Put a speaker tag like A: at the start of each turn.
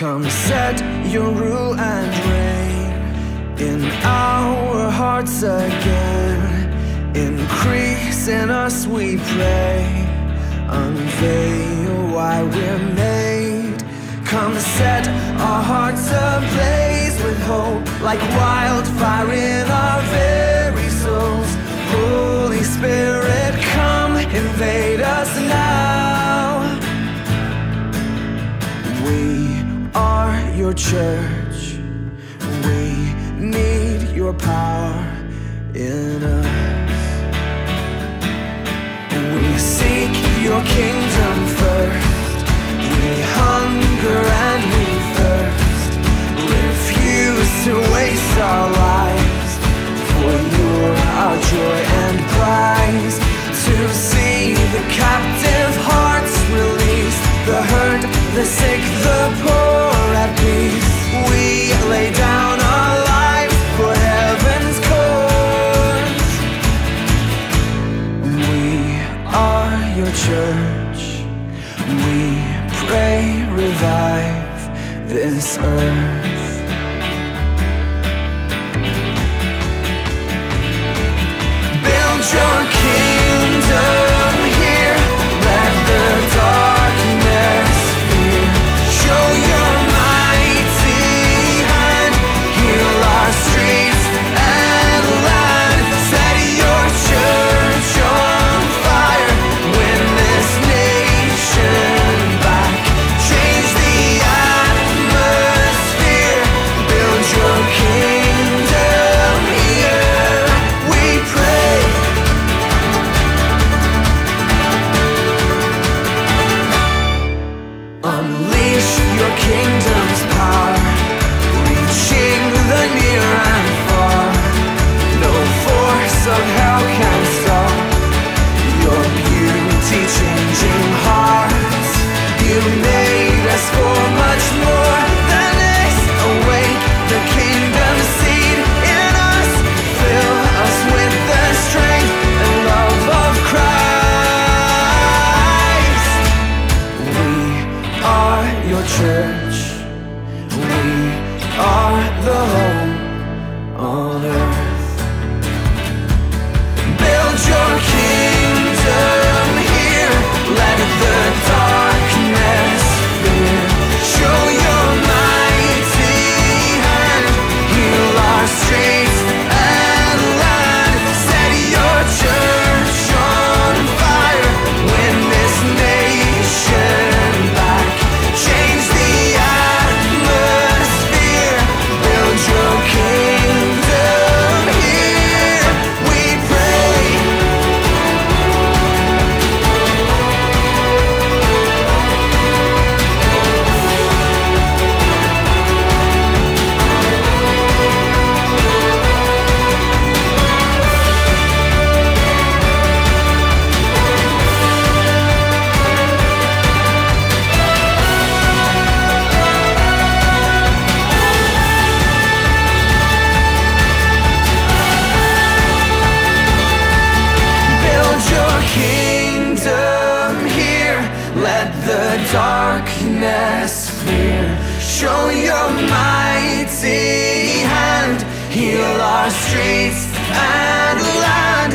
A: Come set your rule and reign in our hearts again. Increase in us, we pray. Unveil why we're made. Come set our hearts ablaze with hope, like wildfire in our very souls. Holy Spirit. church. We need your power in us. And we seek your kingdom. the church. We pray, revive this earth. darkness fear. Show your mighty hand, heal our streets and land.